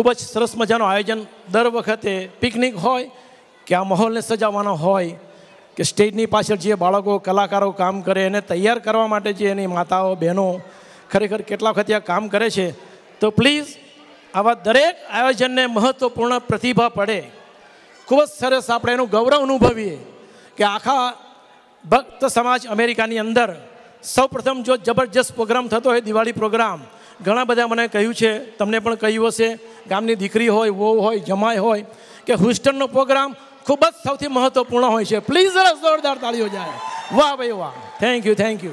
ખૂબ જ સરસ મજાનું આયોજન દર વખતે પિકનિક હોય કે આ માહોલને સજાવવાનો હોય કે સ્ટેજની પાછળ જે બાળકો, કલાકારો કામ કરે એને તૈયાર કરવા માટે જે એની માતાઓ, બહેનો ખરેખર કેટલા વખત આ કામ કરે છે. તો પ્લીઝ આવા દરેક આયોજનને મહત્ત્વપૂર્ણ પ્રતિભા પડે. ખૂબ જ સરસ આપણે એનું ગૌરવ અનુભવીએ કે આખા ભક્ત સમાજ અમેરિકાની અંદર સૌપ્રથમ જો જબરજસ્ત પ્રોગ્રામ થતો હોય, દિવાળી પ્રોગ્રામ ઘણા બધા મને કહ્યું છે, તમને પણ કહ્યું હશે, ગામની દીકરી હોય, વહુ હોય જમાય હોય, કે હ્યુસ્ટનનો પ્રોગ્રામ ખૂબ જ સૌથી મહત્વપૂર્ણ હોય છે. પ્લીઝ સરસ જોરદાર તાળીઓ જાય. વાહ ભાઈ વાહ. Thank you thank you